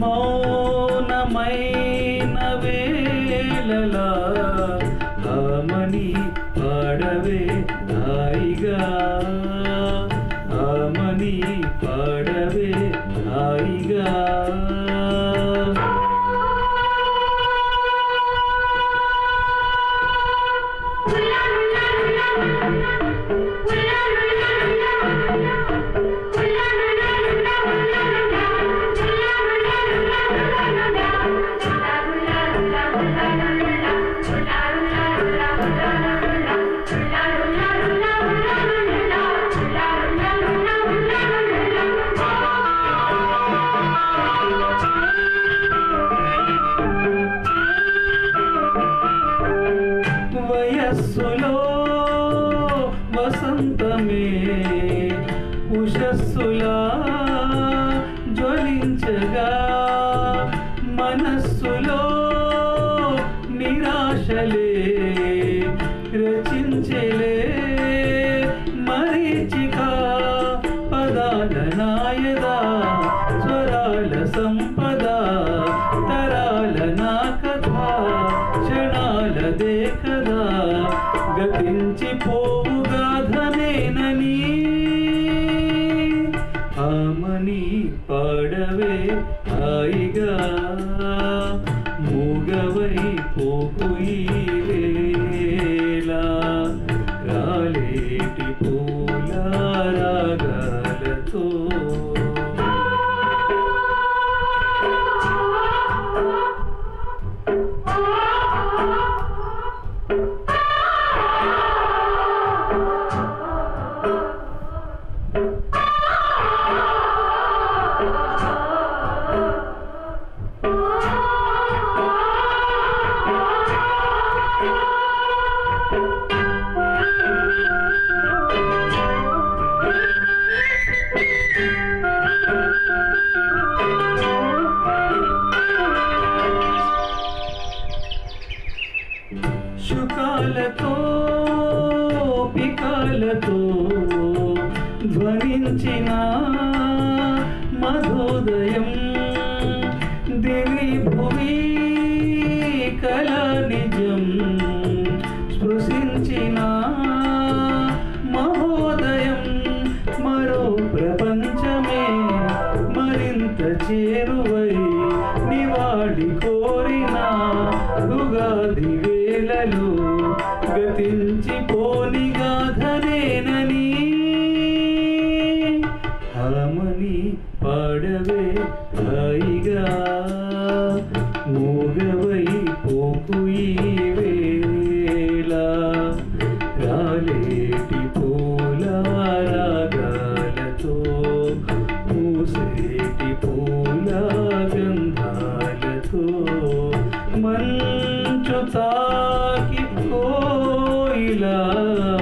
మౌనమైన వేళలా ఆమని పాడవే హాయిగా వయస్సులో వసంతమే ఉషస్సులా జ్వలించగా మూగవై శుకాలతో పికాలతో ధ్వనించిన మధోదయం దివి భువి కళ నిజం స్పృశించిన మహోదయం. మరో ప్రపంచమే మరింత చేరువై నివాళి గతించి పోని గాథనేనని హామని పాడవే హాయిగా. మూగవై పోకు ఈ వేళ రాలేటి పూల రాగాలతో పూల గంధాలతో Love.